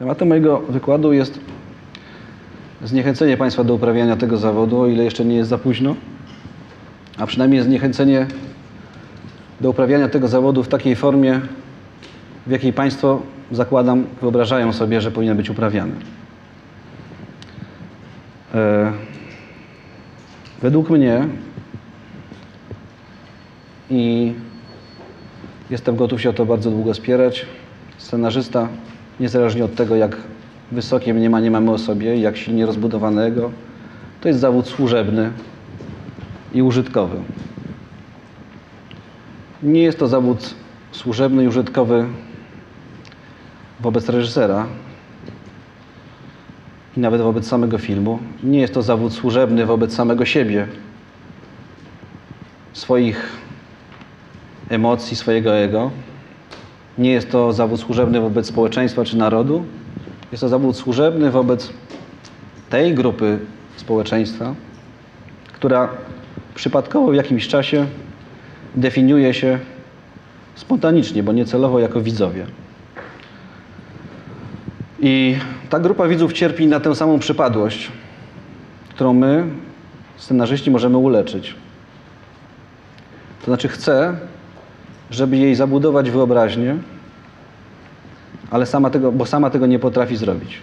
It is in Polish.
Tematem mojego wykładu jest zniechęcenie Państwa do uprawiania tego zawodu, o ile jeszcze nie jest za późno, a przynajmniej zniechęcenie do uprawiania tego zawodu w takiej formie, w jakiej Państwo, zakładam, wyobrażają sobie, że powinien być uprawiany. E, według mnie i jestem gotów się o to bardzo długo spierać. Scenarzysta, niezależnie od tego, jak wysokie mniemanie mamy o sobie, jak silnie rozbudowanego, to jest zawód służebny i użytkowy. Nie jest to zawód służebny i użytkowy wobec reżysera i nawet wobec samego filmu. Nie jest to zawód służebny wobec samego siebie, swoich emocji, swojego ego. Nie jest to zawód służebny wobec społeczeństwa czy narodu. Jest to zawód służebny wobec tej grupy społeczeństwa, która przypadkowo w jakimś czasie definiuje się spontanicznie, bo niecelowo jako widzowie. I ta grupa widzów cierpi na tę samą przypadłość, którą my, scenarzyści, możemy uleczyć. To znaczy chce, żeby jej zabudować wyobraźnię, ale sama tego, bo sama tego nie potrafi zrobić.